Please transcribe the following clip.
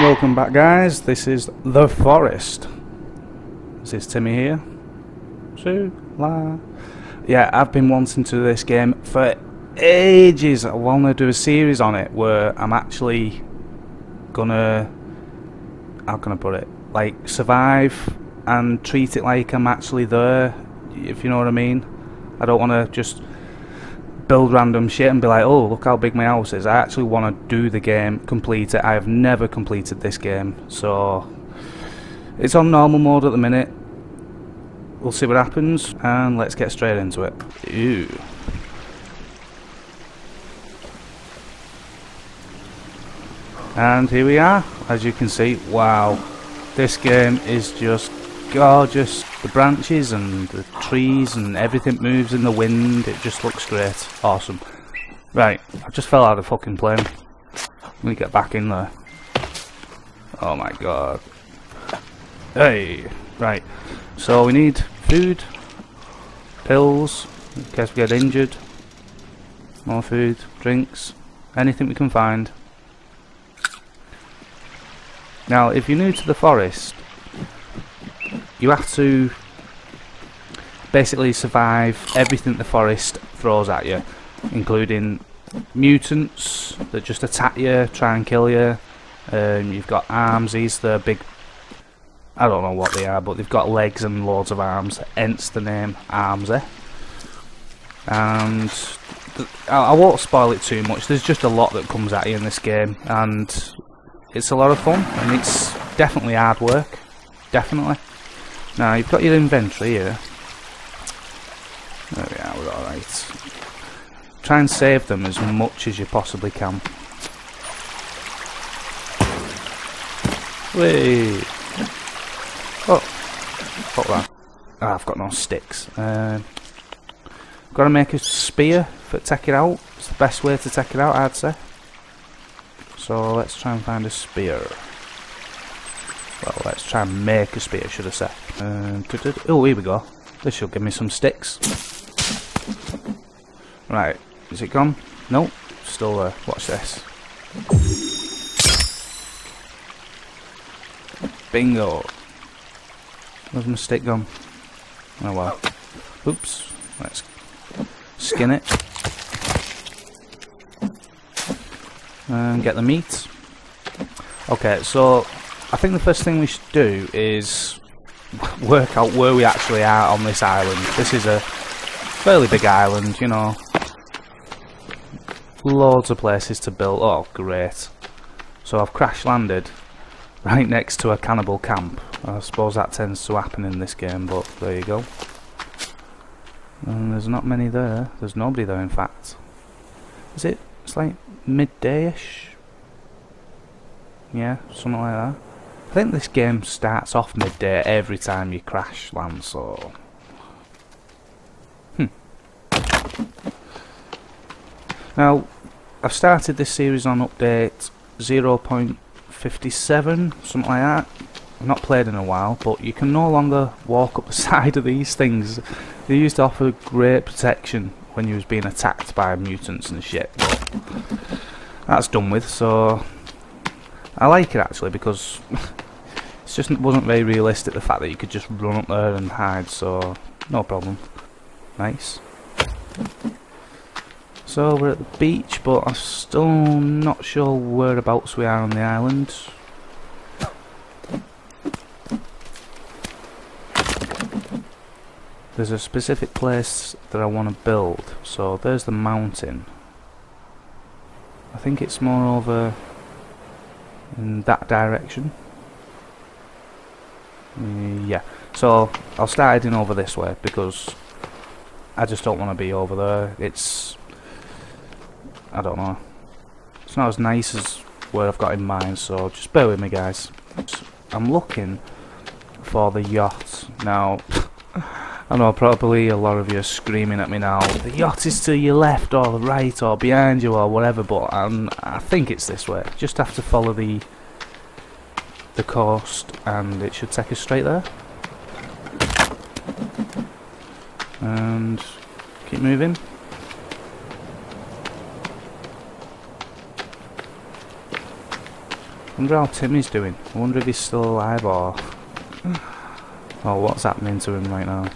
welcome back guys, this is The Forest. This is Timmy here. So, la. Yeah, I've been wanting to do this game for ages. I want to do a series on it where I'm actually gonna, how can I put it, like survive and treat it like I'm actually there, if you know what I mean. I don't want to just build random shit and be like, oh, look how big my house is. I actually want to do the game, complete it. I have never completed this game, so it's on normal mode at the minute. We'll see what happens, and let's get straight into it. Ew. And here we are, as you can see. Wow, this game is just gorgeous. The branches and the trees and everything moves in the wind. It just looks great. Awesome. Right, I just fell out of fucking plane. Let me get back in there. Oh my god. Hey! Right, so we need food, pills, in case we get injured, more food, drinks, anything we can find. Now, if you're new to the forest, you have to basically survive everything the forest throws at you, including mutants that just attack you, try and kill you. Um, you've got armsies, they're big. I don't know what they are, but they've got legs and loads of arms, hence the name Armsy. And I won't spoil it too much, there's just a lot that comes at you in this game, and it's a lot of fun, and it's definitely hard work. Definitely. Now you've got your inventory here. There we are, we're alright. Try and save them as much as you possibly can. Wait. Oh. Fuck that. Ah, I've got no sticks. Uh, got to make a spear for take it out. It's the best way to take it out, I'd say. So let's try and find a spear. Well, let's try and make a spear, should I say. Um, oh, here we go. This should give me some sticks. Right, is it gone? Nope, still there. Watch this. Bingo. Where's my stick gone? Oh well. Oops. Let's skin it. And get the meat. Okay, so I think the first thing we should do is work out where we actually are on this island. This is a fairly big island, you know. Loads of places to build. Oh, great. So I've crash landed right next to a cannibal camp. I suppose that tends to happen in this game, but there you go. And there's not many there. There's nobody there, in fact. Is it? It's like midday-ish? Yeah, something like that. I think this game starts off midday every time you crash land, so... Hmm. Now, I've started this series on update 0.57, something like that. I've not played in a while, but you can no longer walk up the side of these things. They used to offer great protection when you was being attacked by mutants and shit, but that's done with, so I like it actually because it just wasn't very realistic the fact that you could just run up there and hide so no problem. Nice. So we're at the beach but I'm still not sure whereabouts we are on the island. There's a specific place that I want to build so there's the mountain. I think it's more over in that direction yeah. So I'll start heading over this way because I just don't want to be over there. It's I don't know. It's not as nice as where I've got in mind so just bear with me guys. I'm looking for the yacht. Now I know probably a lot of you are screaming at me now the yacht is to your left or the right or behind you or whatever but I think it's this way. Just have to follow the the coast and it should take us straight there and keep moving wonder how Timmy's doing. I wonder if he's still alive or... or what's happening to him right now.